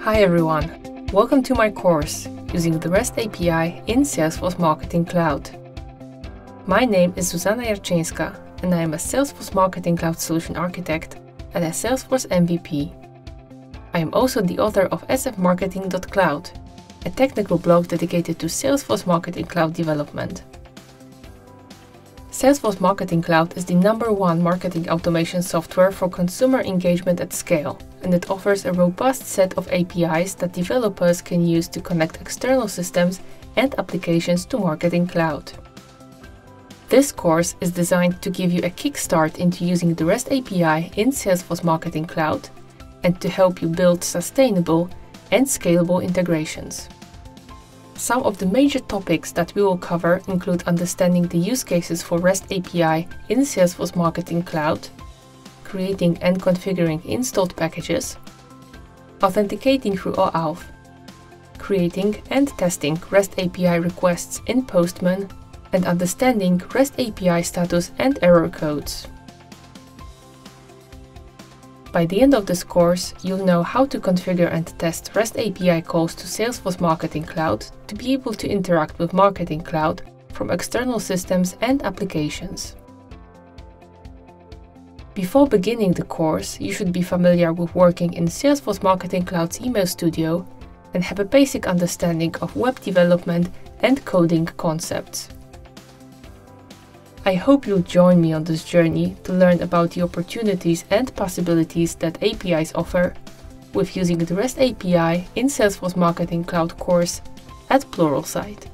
Hi everyone, welcome to my course using the REST API in Salesforce Marketing Cloud. My name is Zuzanna Jarczyńska and I am a Salesforce Marketing Cloud Solution Architect and a Salesforce MVP. I am also the author of sfmarketing.cloud, a technical blog dedicated to Salesforce Marketing Cloud development. Salesforce Marketing Cloud is the number one marketing automation software for consumer engagement at scale, and it offers a robust set of APIs that developers can use to connect external systems and applications to Marketing Cloud. This course is designed to give you a kickstart into using the REST API in Salesforce Marketing Cloud and to help you build sustainable and scalable integrations. Some of the major topics that we will cover include understanding the use cases for REST API in Salesforce Marketing Cloud, creating and configuring installed packages, authenticating through OAuth, creating and testing REST API requests in Postman, and understanding REST API status and error codes. By the end of this course, you'll know how to configure and test REST API calls to Salesforce Marketing Cloud to be able to interact with Marketing Cloud from external systems and applications. Before beginning the course, you should be familiar with working in Salesforce Marketing Cloud's Email Studio and have a basic understanding of web development and coding concepts. I hope you'll join me on this journey to learn about the opportunities and possibilities that APIs offer with using the REST API in Salesforce Marketing Cloud course at Pluralsight.